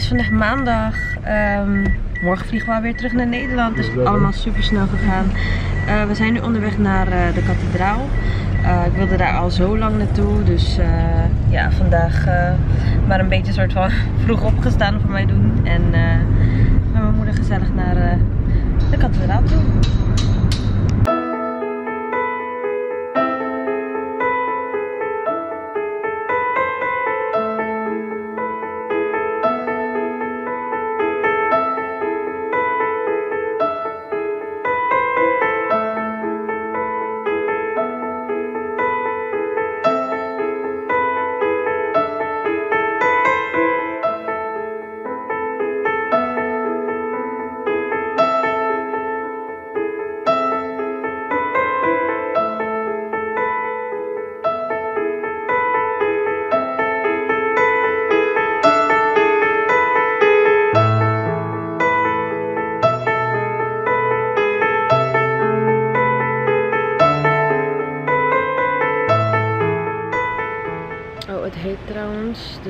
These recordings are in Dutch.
is vandaag maandag. Ehm, morgen vliegen we alweer terug naar Nederland. Het is allemaal super snel gegaan. Eh, we zijn nu onderweg naar eh, de kathedraal. Eh, ik wilde daar al zo lang naartoe. Dus ja, vandaag maar een beetje soort van vroeg opgestaan voor mij doen. En met mijn moeder gezellig naar de kathedraal toe.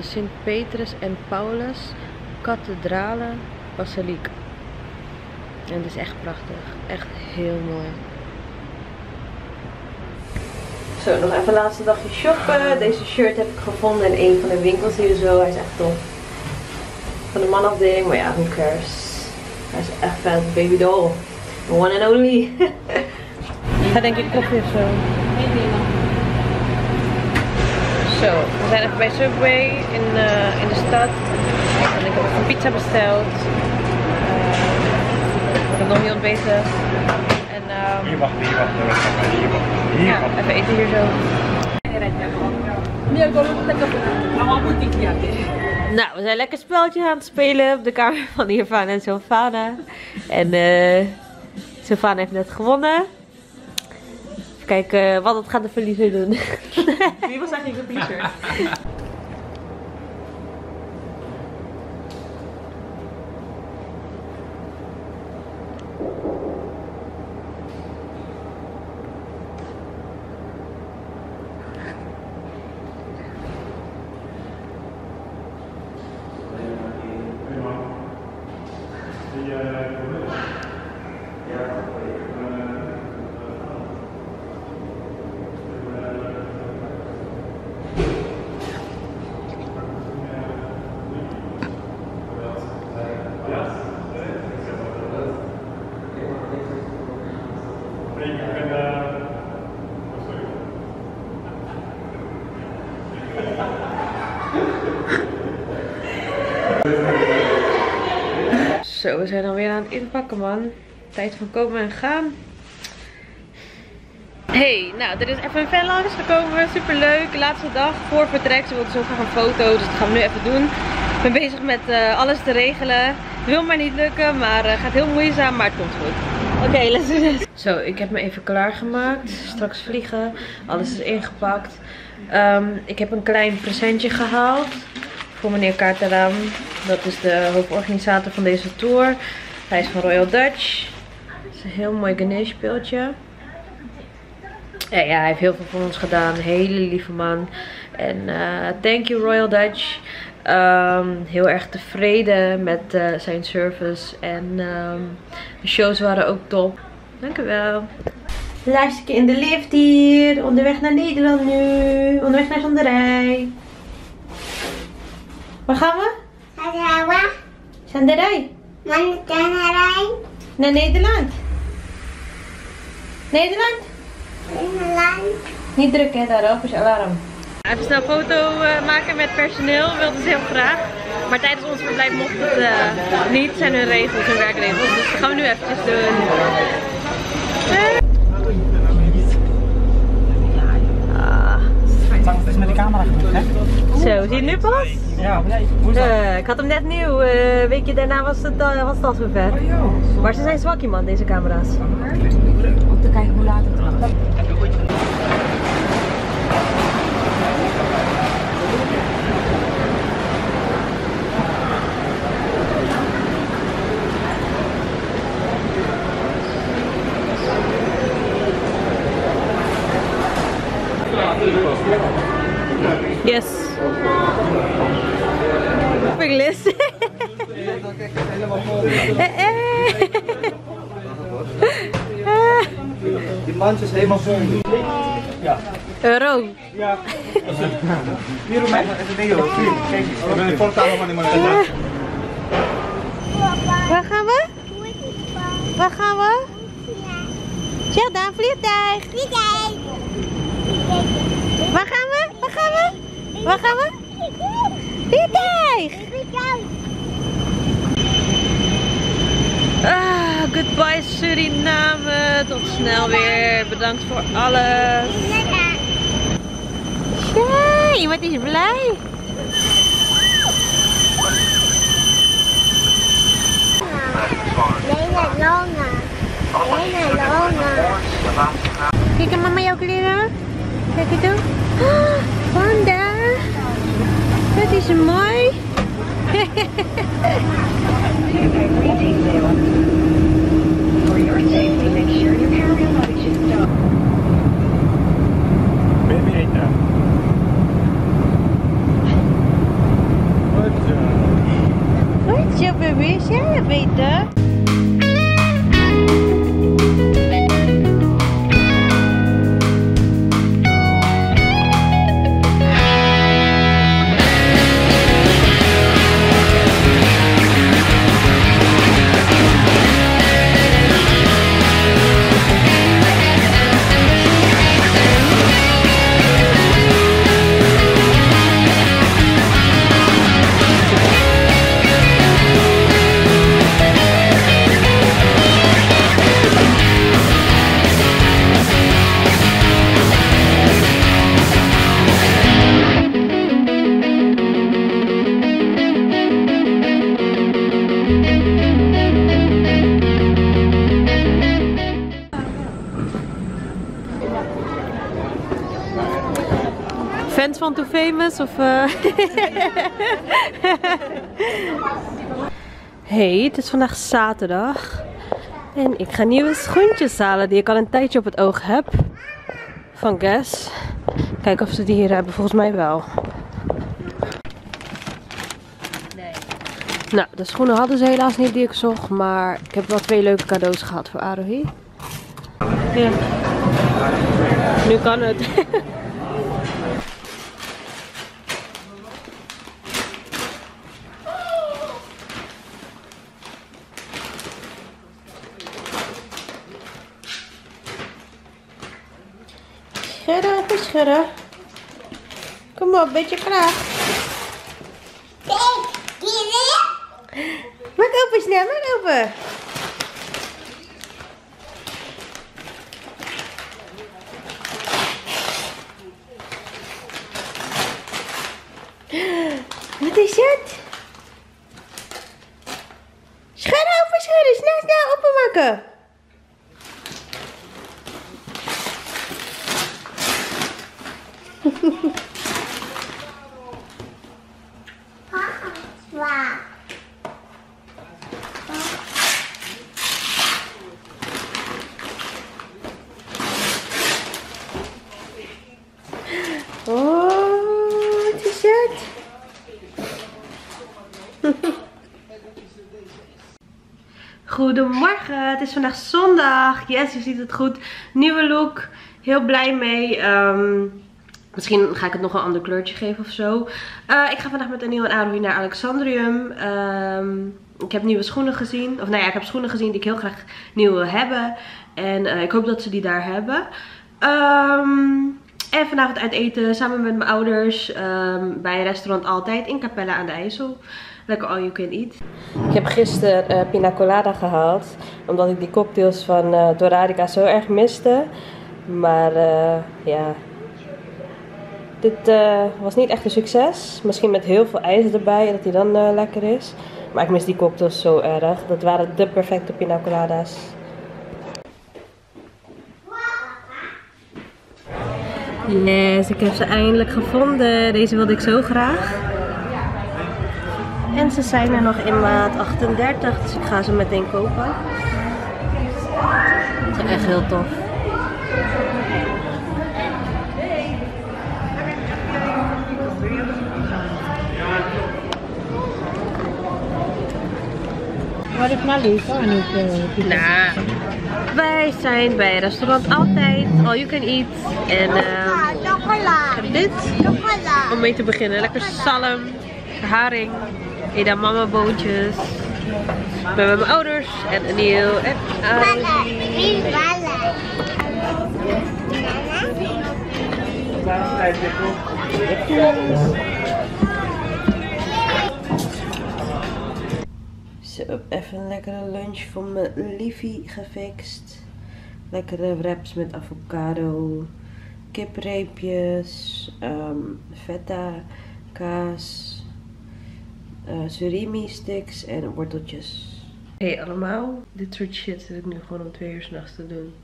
De Sint-Petrus en Paulus Kathedrale Basiliek. En het is echt prachtig. Echt heel mooi. Zo, nog even laatste dagje shoppen. Deze shirt heb ik gevonden in een van de winkels hier zo. Hij is echt tof. Van de manafdeling, maar ja, who cares. Hij is echt vet. Baby doll. The one and only. Ga denk ik koffie of zo. Zo, we zijn even bij Subway in, uh, in de stad. En ik heb even een pizza besteld. Uh, ik heb nog niet ontbeten. En, uh, hier wachten, hier wachten, hier wachten. Hier ja, even eten hier zo. Nou, we zijn lekker speltje aan het spelen op de kamer van Irfan en Sofana. En uh, Sofana heeft net gewonnen kijken wat het gaat de verliezer doen. Wie was eigenlijk de verliezer? Zo, we zijn alweer aan het inpakken man. Tijd van komen en gaan. Hey, nou, er is even een fan langs gekomen. Super leuk. Laatste dag voor vertrek. Ze wilde zo graag een foto, dus dat gaan we nu even doen. Ik ben bezig met uh, alles te regelen. Wil maar niet lukken, maar uh, gaat heel moeizaam, maar het komt goed. Oké, let's do this. Zo, ik heb me even klaargemaakt. Straks vliegen. Alles is ingepakt. Um, ik heb een klein presentje gehaald voor meneer Kaarteram. Dat is de hoofdorganisator van deze tour. Hij is van Royal Dutch. Het is een heel mooi Ganesh speeltje. Ja, hij heeft heel veel voor ons gedaan. Hele lieve man. En uh, thank you Royal Dutch. Um, heel erg tevreden met uh, zijn service. En um, de shows waren ook top. Dank u wel. Luister in de lift hier. Onderweg naar Nederland nu. Onderweg naar Zanderij. Waar gaan we? Zanderij. Zanderij. Zanderij. Naar Nederland. Nederland? Nederland. Niet druk hè, daarop is alarm. Even snel een foto uh, maken met personeel, wilden ze heel graag. Maar tijdens ons verblijf mocht het uh, niet, zijn hun regels, hun werkregels. Dus dat gaan we nu eventjes doen. Het is met de camera hè? Zo, zie je nu pas? Ja, dat? Uh, ik had hem net nieuw. Uh, een weekje daarna was het, uh, was het al zover. Oh, maar ze zijn zwakje man, deze camera's. Om te kijken hoe laat het. Eh, eh. Ah, Die mand is helemaal vol. Ja. Euro. Ja. Hier om mij. Even dingen hoor. Kijk eens. In de voorkamer van die man. Waar gaan we? Waar gaan we? Zeg daar, vliegtuig. Vliegtuig. Waar gaan we? Waar gaan we? Vliegtuig. Ah, goodbye Suriname. Tot snel weer. Bedankt voor alles. Jee, wat is blij. Lena Lona. Lena Lona. Kijk mama jouw kleren. Kijk eens toe. Ah, Panda. Dat is mooi. Baby eten. Goed zo baby, ja beter. Fans Of... eh? hey, het is vandaag zaterdag. En ik ga nieuwe schoentjes halen die ik al een tijdje op het oog heb. Van Guess. Kijken of ze die hier hebben, volgens mij wel. Nou, de schoenen hadden ze helaas niet die ik zocht, maar ik heb wel twee leuke cadeaus gehad voor Arohi. Ja. Nu kan het. Schudden, even schudden. Kom op, beetje kracht. Maak open snel, maak open. Wat is het? Schudden, open schudden, snel, snel openmaken. Wow. Oh, wat is het? Goedemorgen, het is vandaag zondag. Yes, je ziet het goed. Nieuwe look, heel blij mee. Ehm, misschien ga ik het nog een ander kleurtje geven of zo. Eh, ik ga vandaag met Aniel en Arohi naar Alexandrium. Ehm, ik heb nieuwe schoenen gezien. Of nou ja, ik heb schoenen gezien die ik heel graag nieuw wil hebben. En eh, ik hoop dat ze die daar hebben. Ehm, en vanavond uit eten samen met mijn ouders bij restaurant Altijd in Capella aan de IJssel. Lekker all you can eat. Ik heb gisteren uh, pina colada gehaald. Omdat ik die cocktails van uh, Toradica zo erg miste. Maar eh, ja, dit was niet echt een succes. Misschien met heel veel ijs erbij, dat die dan lekker is. Maar ik mis die cocktails zo erg. Dat waren de perfecte pina colada's. Yes, ik heb ze eindelijk gevonden. Deze wilde ik zo graag. En ze zijn er nog in maat 38, dus ik ga ze meteen kopen. Ze zijn echt heel tof. Wat is? Oh, niet. eh, Nou, wij zijn bij restaurant Altijd, all you can eat. En ehm Chocola. dit, om mee te beginnen, lekker salm, haring, Eda mama ben met mijn ouders en Aniel en mala? Zo, even een lekkere lunch voor mijn liefie gefixt. Lekkere wraps met avocado, kipreepjes, ehm feta, kaas, surimi sticks en worteltjes. Hey allemaal, dit soort shit zit ik nu gewoon om twee uur s'nachts te doen.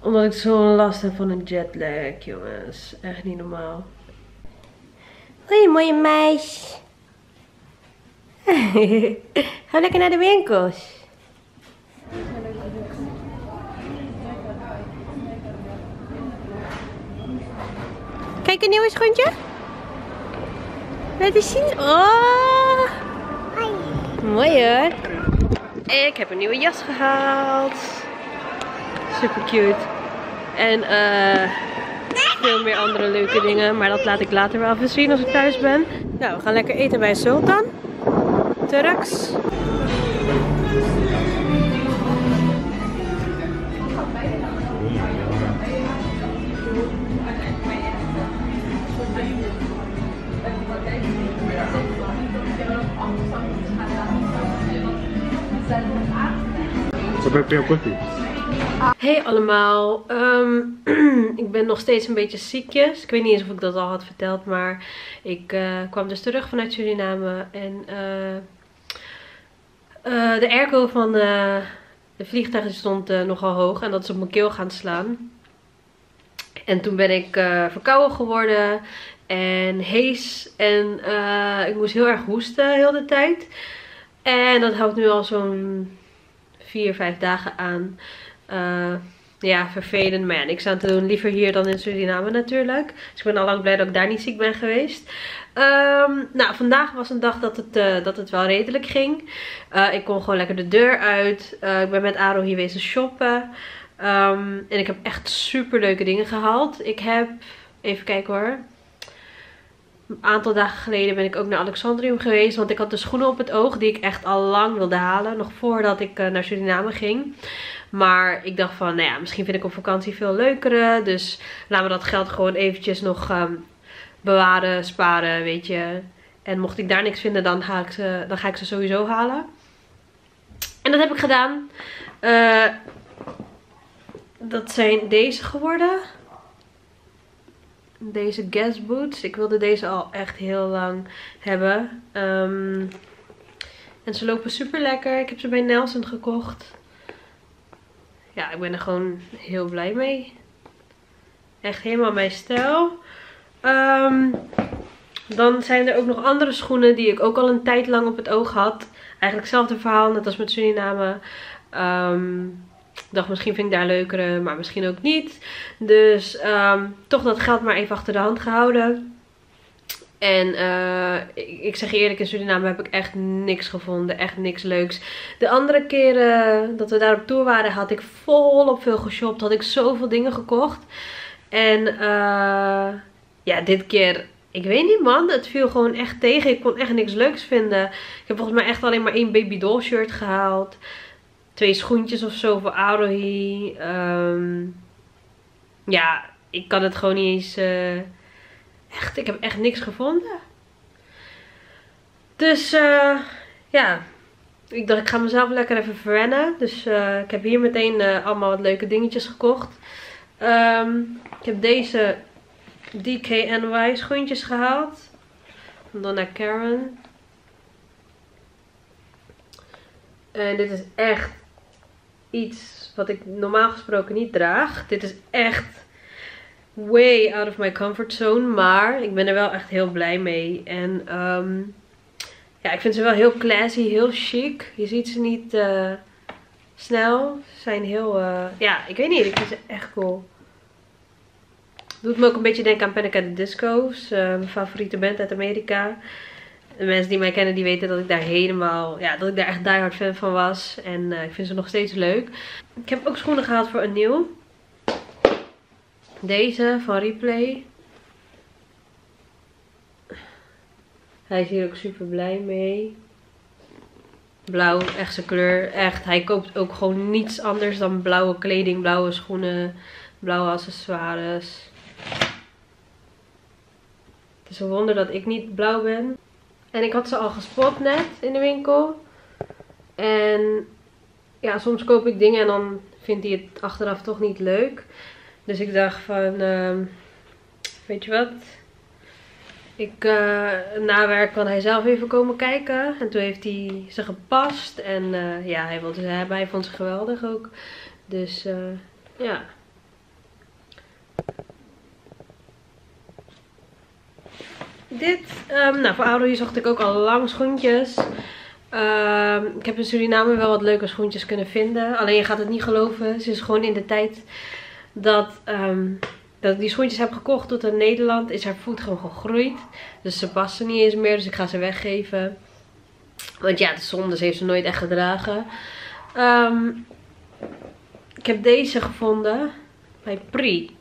Omdat ik zo'n last heb van een jetlag, jongens. Echt niet normaal. Hoi, mooie meis. Ga lekker naar de winkels. Kijk, een nieuwe schoentje. Laat eens zien. Oh, mooi hoor. Ik heb een nieuwe jas gehaald. Super cute. En eh veel meer andere leuke dingen. Maar dat laat ik later wel even zien als ik thuis ben. Nou, we gaan lekker eten bij Sultan. Turks. Wat heb je op koffie? Hey allemaal, Ehm, ik ben nog steeds een beetje ziekjes. Ik weet niet eens of ik dat al had verteld, maar ik eh, kwam dus terug vanuit Suriname en eh, eh, de airco van de vliegtuig stond nogal hoog en dat is op mijn keel gaan slaan. En toen ben ik verkouden geworden en hees en ik moest heel erg hoesten heel de tijd. En dat houdt nu al zo'n 4, 5 dagen aan. Eh, ja, vervelend. Maar ja, niks aan te doen. Liever hier dan in Suriname natuurlijk. Dus ik ben al lang blij dat ik daar niet ziek ben geweest. Ehm, nou, vandaag was een dag dat het, eh, dat het wel redelijk ging. Eh, ik kon gewoon lekker de deur uit. Ik ben met Aro hier wezen shoppen. Ehm, en ik heb echt super leuke dingen gehaald. Ik heb, even kijken hoor. Een aantal dagen geleden ben ik ook naar Alexandrium geweest. Want ik had de schoenen op het oog die ik echt al lang wilde halen. Nog voordat ik eh, naar Suriname ging. Maar ik dacht van, nou ja, misschien vind ik op vakantie veel leukere. Dus laten we dat geld gewoon eventjes nog ehm, bewaren, sparen, weet je. En mocht ik daar niks vinden, dan ga ik ze, dan ga ik ze sowieso halen. En dat heb ik gedaan. Eh, dat zijn deze geworden. Deze Guess Boots. Ik wilde deze al echt heel lang hebben. Ehm, en ze lopen super lekker. Ik heb ze bij Nelson gekocht. Ja, ik ben er gewoon heel blij mee. Echt helemaal mijn stijl. Ehm, dan zijn er ook nog andere schoenen die ik ook al een tijd lang op het oog had. Eigenlijk hetzelfde verhaal, net als met Suriname. Ehm, ik dacht misschien vind ik daar leukere, maar misschien ook niet. Dus ehm, toch dat geld maar even achter de hand gehouden. En eh, ik, zeg eerlijk, in Suriname heb ik echt niks gevonden. Echt niks leuks. De andere keren dat we daar op tour waren, had ik volop veel geshopt. Had ik zoveel dingen gekocht. En eh, ja, dit keer, ik weet niet man. Het viel gewoon echt tegen. Ik kon echt niks leuks vinden. Ik heb volgens mij echt alleen maar één baby doll shirt gehaald. Twee schoentjes of zo voor Arohi. Ehm, ja, ik kan het gewoon niet eens... eh, echt, ik heb echt niks gevonden. Dus eh, ja, ik dacht ik ga mezelf lekker even verwennen. Dus eh, ik heb hier meteen allemaal wat leuke dingetjes gekocht. Ehm, ik heb deze DKNY schoentjes gehaald. Van Donna Karen. En dit is echt iets wat ik normaal gesproken niet draag. Dit is echt way out of my comfort zone. Maar ik ben er wel echt heel blij mee. En ehm, ja, ik vind ze wel heel classy, heel chic. Je ziet ze niet eh, snel. Ze zijn heel, eh, ja, ik weet niet. Ik vind ze echt cool. Doet me ook een beetje denken aan Panic at the Disco's. eh, mijn favoriete band uit Amerika. De mensen die mij kennen, die weten dat ik daar helemaal, ja, dat ik daar echt diehard fan van was. En eh, ik vind ze nog steeds leuk. Ik heb ook schoenen gehaald voor een nieuw. Deze van Replay. Hij is hier ook super blij mee. Blauw, echt zijn kleur. Echt, hij koopt ook gewoon niets anders dan blauwe kleding, blauwe schoenen, blauwe accessoires. Het is een wonder dat ik niet blauw ben. En ik had ze al gespot net in de winkel. En ja, soms koop ik dingen en dan vindt hij het achteraf toch niet leuk. Dus ik dacht van, ehm, weet je wat? Ik, uh, na werk kan hij zelf even komen kijken. En toen heeft hij ze gepast. En uh, ja, hij wilde ze. Hij vond ze geweldig ook. Dus uh, ja. Dit, um, nou voor Audrey zocht ik ook al lang schoentjes. Um, ik heb in Suriname wel wat leuke schoentjes kunnen vinden. Alleen je gaat het niet geloven. Ze is gewoon in de tijd dat, um, dat ik die schoentjes heb gekocht tot in Nederland. Is haar voet gewoon gegroeid. Dus ze passen niet eens meer. Dus ik ga ze weggeven. Want ja, de zonde heeft ze nooit echt gedragen. Ik heb deze gevonden. Bij Pri.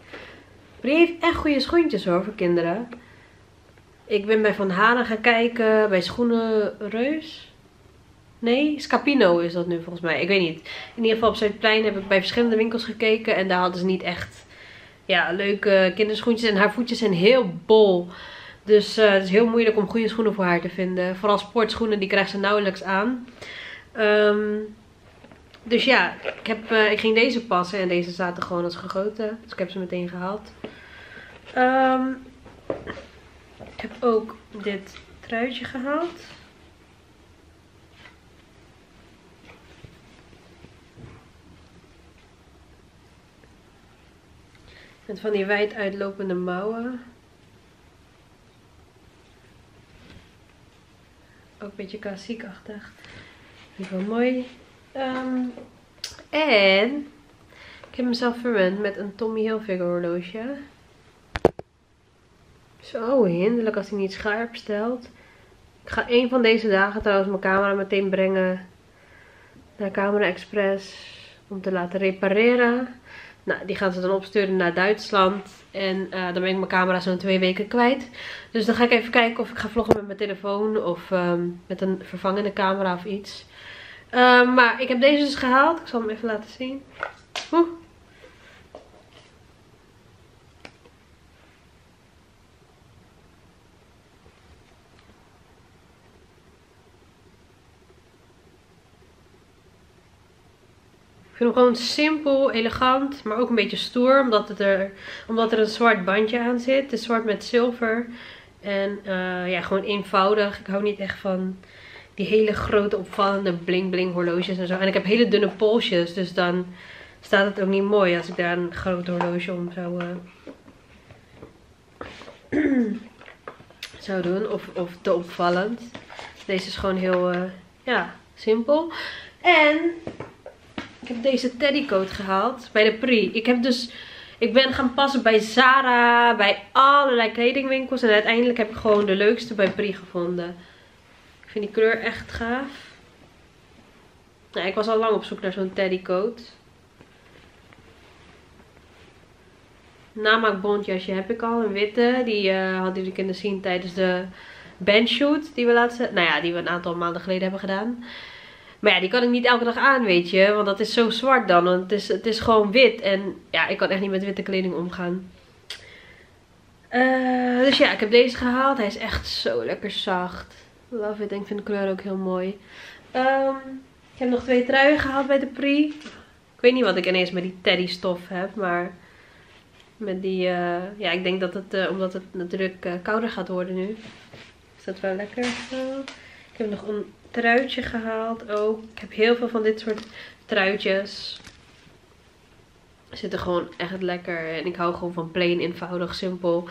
Pri heeft echt goede schoentjes hoor voor kinderen. Ik ben bij Van Haren gaan kijken. Bij Schoenen Reus. Nee, Scapino is dat nu volgens mij. Ik weet niet. In ieder geval op Zuidplein heb ik bij verschillende winkels gekeken. En daar hadden ze niet echt ja, leuke kinderschoentjes. En haar voetjes zijn heel bol. Dus uh, het is heel moeilijk om goede schoenen voor haar te vinden. Vooral sportschoenen, die krijgt ze nauwelijks aan. Um, dus ja, ik, heb, uh, ik ging deze passen. En deze zaten gewoon als gegoten. Dus ik heb ze meteen gehaald. Um, ik heb ook dit truitje gehaald. Met van die wijd uitlopende mouwen. Ook een beetje klassiekachtig. Wel mooi. Um, en ik heb mezelf verwend met een Tommy Hilfiger horloge. Zo hinderlijk als hij niet scherp stelt. Ik ga een van deze dagen trouwens mijn camera meteen brengen naar Camera Express om te laten repareren. Nou, die gaan ze dan opsturen naar Duitsland. En uh, dan ben ik mijn camera zo'n twee weken kwijt. Dus dan ga ik even kijken of ik ga vloggen met mijn telefoon. Of um, met een vervangende camera of iets. Uh, maar ik heb deze dus gehaald. Ik zal hem even laten zien. Oeh. Vind hem gewoon simpel, elegant, maar ook een beetje stoer. Omdat, het er, omdat er een zwart bandje aan zit. Het is zwart met zilver. En uh, ja, gewoon eenvoudig. Ik hou niet echt van die hele grote opvallende bling bling horloges en zo. En ik heb hele dunne polsjes. Dus dan staat het ook niet mooi als ik daar een groot horloge om zou, uh, zou doen. Of, of te opvallend. Deze is gewoon heel, uh, ja, simpel. En heb deze teddycoat gehaald bij de Pri. Ik heb dus... Ik ben gaan passen bij Zara, bij allerlei kledingwinkels. En uiteindelijk heb ik gewoon de leukste bij Pri gevonden. Ik vind die kleur echt gaaf. Nou, ik was al lang op zoek naar zo'n teddycoat. Namaakbondjasje heb ik al, een witte. Die uh, hadden jullie kunnen zien tijdens de bandshoot die we laatst, nou ja, die we een aantal maanden geleden hebben gedaan. Maar ja, die kan ik niet elke dag aan, weet je. Want dat is zo zwart dan. Want het is, het is gewoon wit. En ja, ik kan echt niet met witte kleding omgaan. Uh, dus ja, ik heb deze gehaald. Hij is echt zo lekker zacht. Love it. Ik vind de kleur ook heel mooi. Um, ik heb nog twee truien gehaald bij de Pri. Ik weet niet wat ik ineens met die teddy stof heb. Maar met die... Uh, ja, ik denk dat het... Uh, omdat het natuurlijk kouder gaat worden nu. Is dat wel lekker. Ik heb nog een truitje gehaald ook. Ik heb heel veel van dit soort truitjes. Zitten gewoon echt lekker. En ik hou gewoon van plain, eenvoudig, simpel.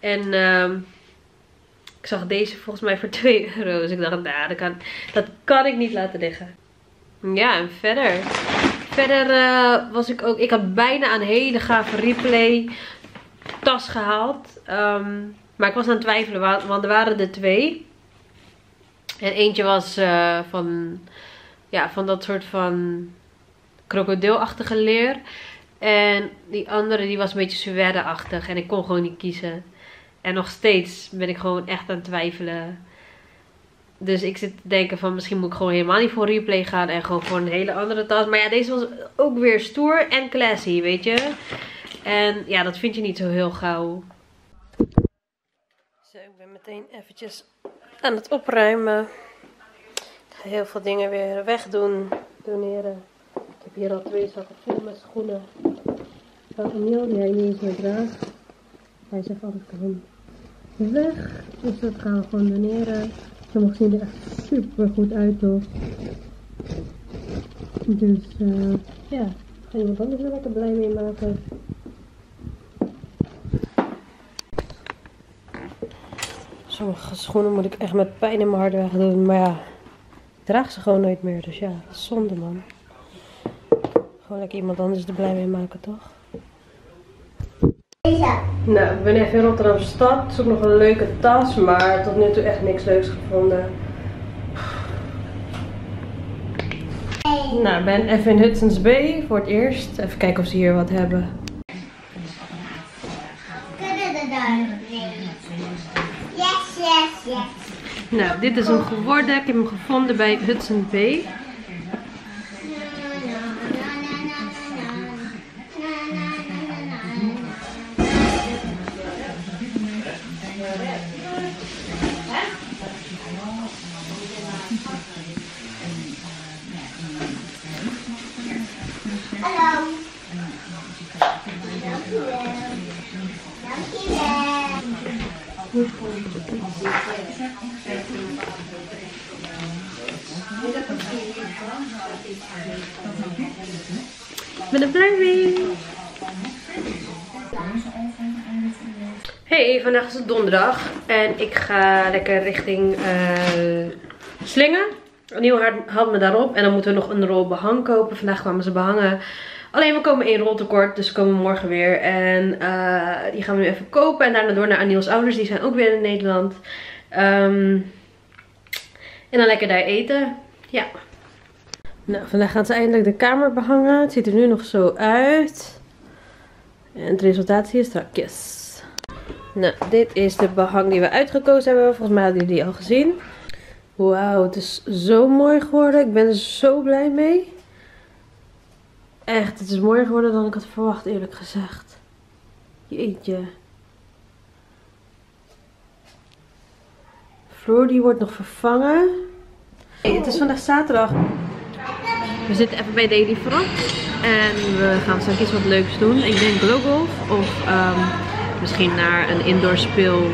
En uh, ik zag deze volgens mij voor 2 euro. Dus ik dacht, nou, dat kan, dat kan ik niet laten liggen. Ja, en verder. Verder uh, was ik ook... Ik had bijna een hele gave replay tas gehaald. Um, maar ik was aan het twijfelen, want er waren er twee. En eentje was eh, van, ja, van dat soort van krokodilachtige leer. En die andere die was een beetje suède-achtig. En ik kon gewoon niet kiezen. En nog steeds ben ik gewoon echt aan het twijfelen. Dus ik zit te denken van misschien moet ik gewoon helemaal niet voor replay gaan. En gewoon voor een hele andere tas. Maar ja, deze was ook weer stoer en classy, weet je. En ja, dat vind je niet zo heel gauw. Zo, ik ben meteen eventjes aan het opruimen. Ik ga heel veel dingen weer wegdoen, doneren. Ik heb hier al twee zakken vol met schoenen. Van Emiel, die hij niet eens meer draagt. Hij zegt altijd kan weg. Dus dat gaan we gewoon doneren. Sommige zien er echt super goed uit toch. Dus eh ja, ga iemand anders er lekker blij mee maken. Sommige schoenen moet ik echt met pijn in mijn hart wegdoen. Maar ja, ik draag ze gewoon nooit meer. Dus ja, zonde man. Gewoon lekker iemand anders er blij mee maken, toch? Nou, ik ben even in Rotterdam stad. Zoek nog een leuke tas, maar tot nu toe echt niks leuks gevonden. Nou, ik ben even in Hudson's Bay voor het eerst. Even kijken of ze hier wat hebben. Yes, yes. Nou, dit is hem geworden. Ik heb hem gevonden bij Hudson Bay. Vandaag is het donderdag en ik ga lekker richting eh Slingen. Nieuw had me daarop en dan moeten we nog een rol behang kopen. Vandaag kwamen ze behangen. Alleen we komen één rol tekort, dus we komen morgen weer. En eh, die gaan we nu even kopen en daarna door naar Aniel's ouders. Die zijn ook weer in Nederland. Ehm, en dan lekker daar eten. Ja. Nou, vandaag gaan ze eindelijk de kamer behangen. Het ziet er nu nog zo uit. En het resultaat je strakjes. Nou, dit is de behang die we uitgekozen hebben. Volgens mij hadden jullie die al gezien. Wauw, het is zo mooi geworden. Ik ben er zo blij mee. Echt, het is mooier geworden dan ik had verwacht, eerlijk gezegd. Jeetje. Vloer die wordt nog vervangen. Het is vandaag zaterdag. We zitten even bij Daily Frog. En we gaan straks iets wat leuks doen. Ik denk Glowgolf of ehm, misschien naar een indoor speel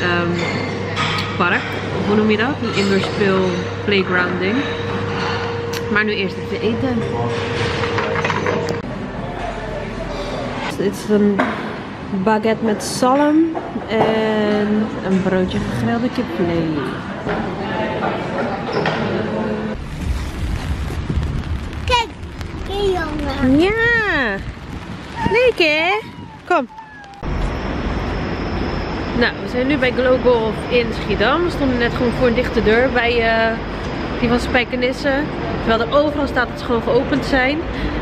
ehm, hoe noem je dat? Een indoor speel playground ding. Maar nu eerst even eten. Dit is een baguette met zalm en een broodje gegrilde kipfilet. Kijk, kijk jongen. Ja, leuk hè? Kom. Nou, we zijn nu bij Glow Golf in Schiedam. We stonden net gewoon voor een dichte deur bij eh, die van Spijkenissen. Terwijl er overal staat dat ze gewoon geopend zijn.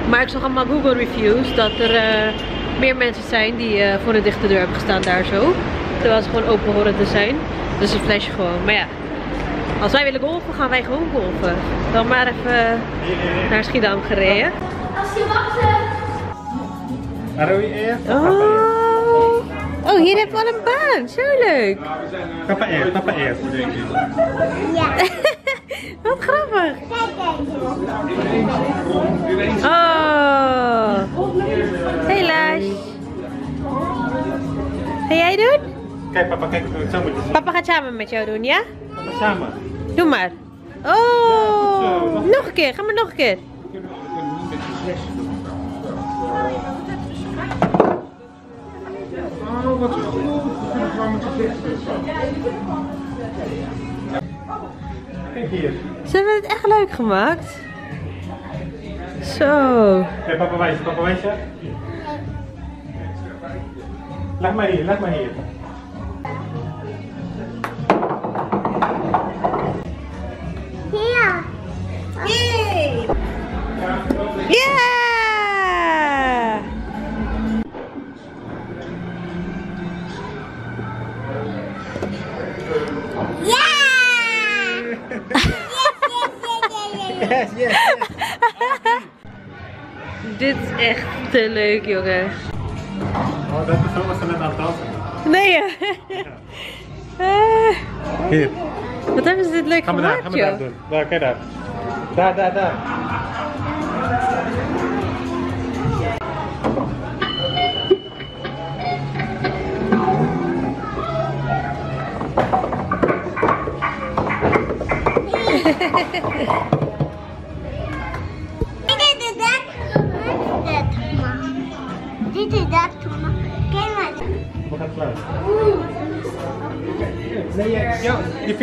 Maar ik zag allemaal Google reviews dat er eh, meer mensen zijn die eh, voor een dichte deur hebben gestaan daar zo. Terwijl ze gewoon open horen te zijn. Dus een flesje gewoon. Maar ja, als wij willen golfen, gaan wij gewoon golfen. Dan maar even naar Schiedam gereden. Als je wacht. Aroy Air. Oh. hier heb je al een baan. Zo leuk. Papa Air, Papa Air. Ja. Wat grappig. Oh. Hey Lars. Ga jij doen? Kijk papa, kijk, zo moet je Papa gaat samen met jou doen, ja? Papa samen. Doe maar. Oh. Nog een keer. Ga maar nog een keer. Wat. Ik vind het wel met je Kijk hier. Ze hebben het echt leuk gemaakt. Zo. Kijk, papa wijs, papa wijs je. Leg maar hier, leg maar hier. Hier. Yay! Yeah! Yes, yes, Dit is echt te leuk, jongen. Oh, dat is zomaar ze net aan het dansen. Nee, ja. Eh, Hier, wat hebben ze dit leuk ga maar daar, gemaakt, ga maar daar doen. Daar, kijk daar. Daar, daar, daar. Dit Wat gaat klaar? Nee, ja, ja, die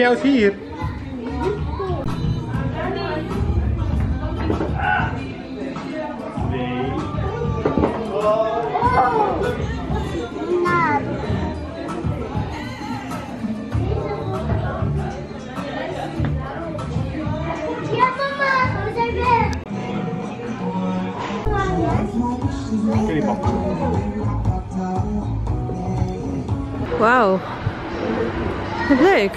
Wauw. Wat leuk.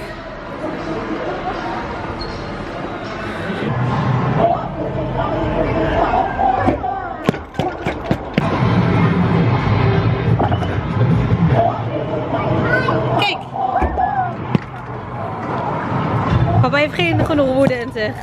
Kijk. Papa heeft geen genoeg woede in zich.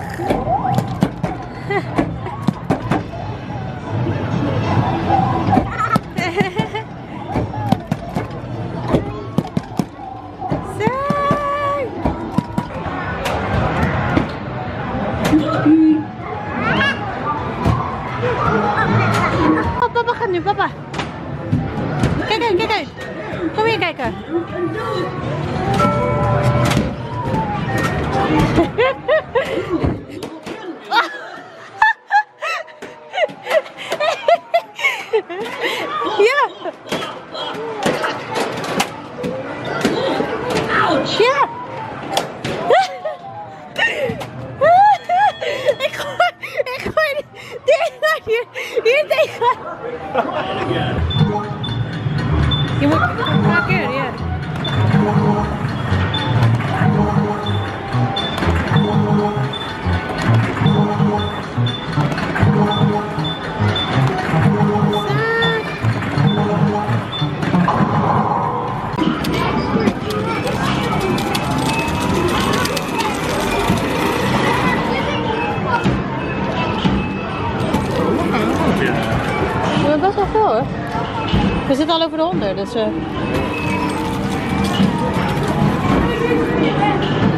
100, dus. eh.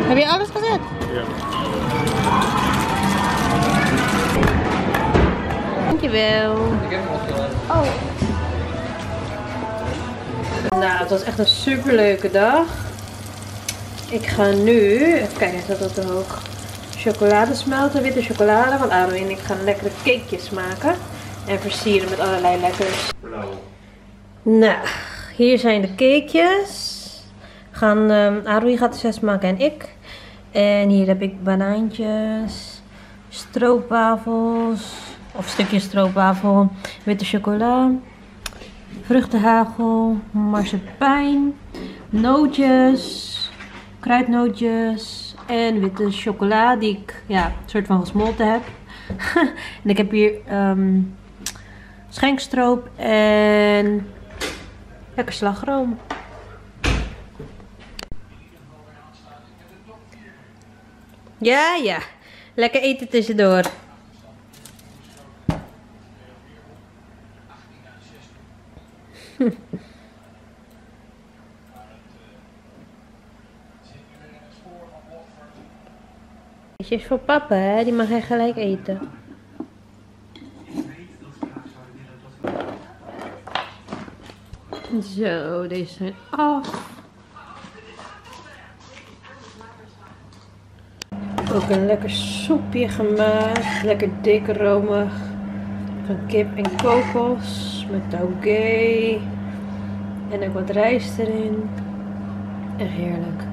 Heb je alles gezet? Ja. Dankjewel. Oh, Nou, het was echt een super leuke dag. Ik ga nu, even kijken, is dat de hoog? Chocolade smelten, witte chocolade. Want Aaron en ik gaan lekkere cakejes maken. En versieren met allerlei lekkers. Blauw. Nou, hier zijn de cakejes. Gaan, ehm Arui gaat zes maken en ik. En hier heb ik banaantjes, stroopwafels, of stukjes stroopwafel, witte chocola, vruchtenhagel, marsepein, nootjes, kruidnootjes en witte chocola die ik ja, soort van gesmolten heb. en ik heb hier ehm, schenkstroop en lekker slagroom. Ja, ja. Lekker eten tussendoor. Deze is voor papa, hè? Die mag hij gelijk eten. Zo, deze zijn af. Ook een lekker soepje gemaakt. Lekker dik romig. Van kip en kokos. Met taugé. En ook wat rijst erin. Echt heerlijk.